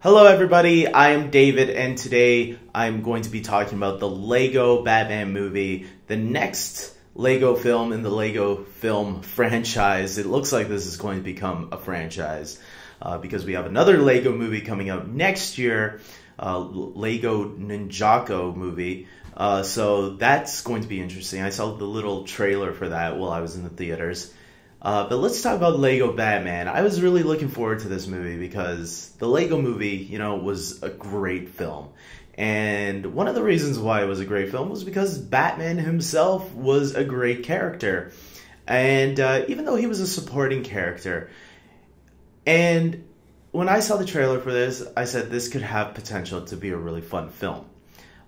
Hello, everybody. I am David, and today I'm going to be talking about the Lego Batman movie, the next Lego film in the Lego film franchise. It looks like this is going to become a franchise uh, because we have another Lego movie coming out next year, uh, Lego Ninjago movie. Uh, so that's going to be interesting. I saw the little trailer for that while I was in the theaters. Uh, but let's talk about Lego Batman. I was really looking forward to this movie because the Lego movie, you know, was a great film. And one of the reasons why it was a great film was because Batman himself was a great character. And uh, even though he was a supporting character, and when I saw the trailer for this, I said this could have potential to be a really fun film.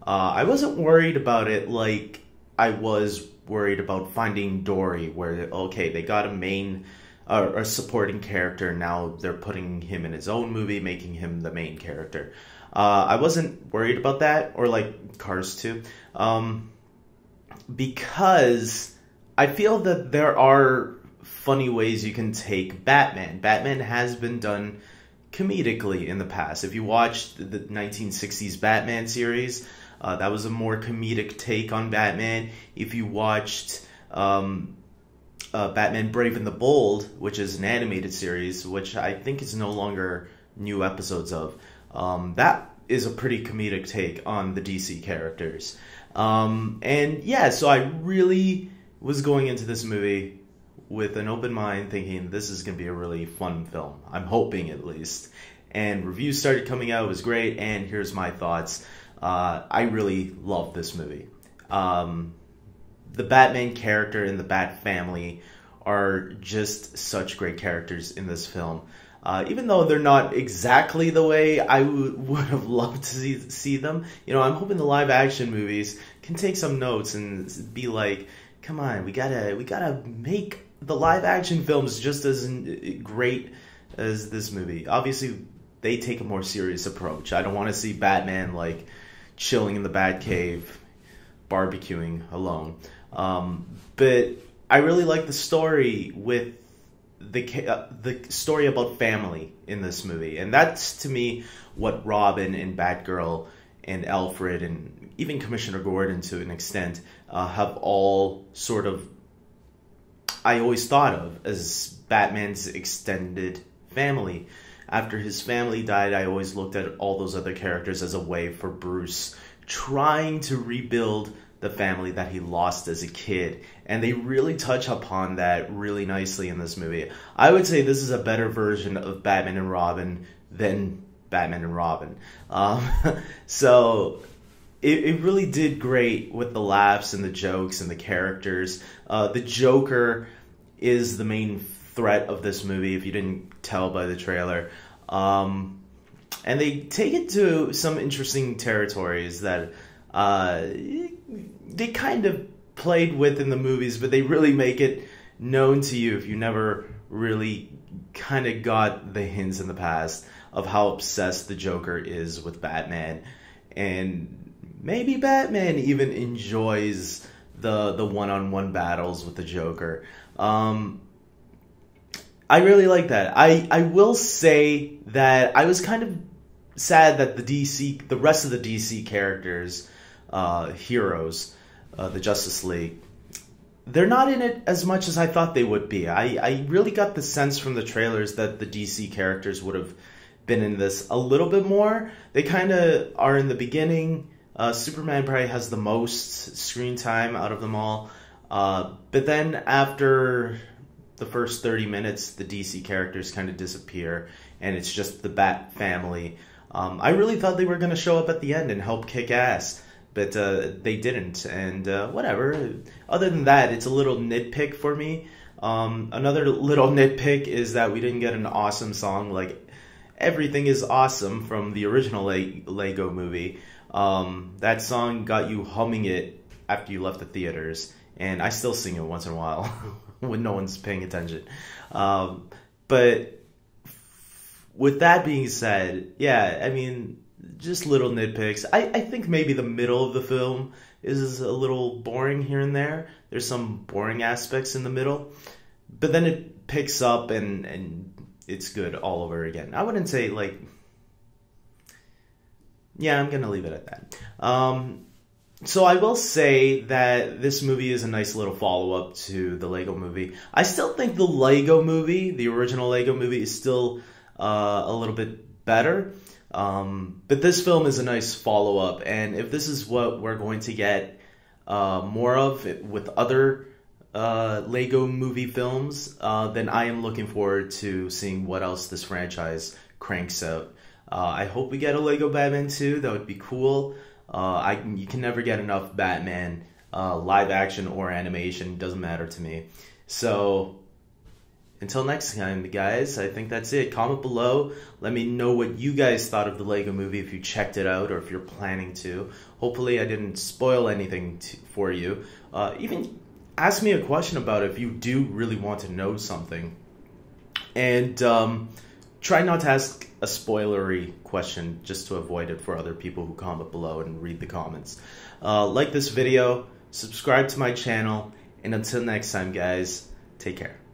Uh, I wasn't worried about it like I was worried about finding Dory, where okay, they got a main uh, a supporting character. Now they're putting him in his own movie, making him the main character. Uh, I wasn't worried about that, or like Cars 2, um, because I feel that there are funny ways you can take Batman. Batman has been done comedically in the past. If you watched the 1960s Batman series, uh, that was a more comedic take on Batman. If you watched um, uh, Batman Brave and the Bold, which is an animated series, which I think is no longer new episodes of, um, that is a pretty comedic take on the DC characters. Um, and yeah, so I really was going into this movie with an open mind, thinking this is going to be a really fun film. I'm hoping at least. And reviews started coming out, it was great, and here's my thoughts. Uh, I really love this movie. Um, the Batman character and the Bat family are just such great characters in this film. Uh, even though they're not exactly the way I would have loved to see, see them, you know, I'm hoping the live action movies can take some notes and be like, come on, we gotta, we gotta make the live action films just as great as this movie. Obviously, they take a more serious approach. I don't want to see Batman like chilling in the Bat Cave, barbecuing alone. Um, but I really like the story with the uh, the story about family in this movie, and that's to me what Robin and Batgirl and Alfred and even Commissioner Gordon to an extent uh, have all sort of I always thought of as Batman's extended family after his family died, I always looked at all those other characters as a way for Bruce trying to rebuild the family that he lost as a kid. And they really touch upon that really nicely in this movie. I would say this is a better version of Batman and Robin than Batman and Robin. Um, so it, it really did great with the laughs and the jokes and the characters. Uh, the Joker is the main threat of this movie, if you didn't tell by the trailer. Um, and they take it to some interesting territories that uh, they kind of played with in the movies, but they really make it known to you if you never really kind of got the hints in the past of how obsessed the Joker is with Batman. And maybe Batman even enjoys the the one-on-one battles with the Joker. Um, I really like that. I, I will say that I was kind of sad that the DC, the rest of the DC characters, uh, heroes, uh, the Justice League, they're not in it as much as I thought they would be. I, I really got the sense from the trailers that the DC characters would have been in this a little bit more. They kind of are in the beginning. Uh, Superman probably has the most screen time out of them all. Uh, but then after the first 30 minutes, the DC characters kind of disappear, and it's just the Bat family. Um, I really thought they were going to show up at the end and help kick ass, but uh, they didn't, and uh, whatever. Other than that, it's a little nitpick for me. Um, another little nitpick is that we didn't get an awesome song like Everything is Awesome from the original Le- Lego movie. Um, that song got you humming it after you left the theaters, and I still sing it once in a while. when no one's paying attention. Um, but with that being said, yeah, I mean, just little nitpicks. I, I think maybe the middle of the film is a little boring here and there. There's some boring aspects in the middle, but then it picks up and, and it's good all over again. I wouldn't say like yeah, I'm gonna leave it at that. Um, so I will say that this movie is a nice little follow up to the Lego movie. I still think the Lego movie, the original Lego movie, is still uh, a little bit better. Um, but this film is a nice follow up, and if this is what we're going to get uh, more of with other uh, Lego movie films, uh, then I am looking forward to seeing what else this franchise cranks out. Uh, I hope we get a Lego Batman 2. That would be cool. Uh, I you can never get enough Batman, uh, live action or animation. Doesn't matter to me. So until next time, guys, I think that's it. Comment below. Let me know what you guys thought of the Lego movie if you checked it out or if you're planning to. Hopefully, I didn't spoil anything for you. Uh, even ask me a question about it if you do really want to know something. And um, try not to ask a spoilery question just to avoid it for other people who comment below and read the comments. Uh, like this video, subscribe to my channel, and until next time, guys, take care.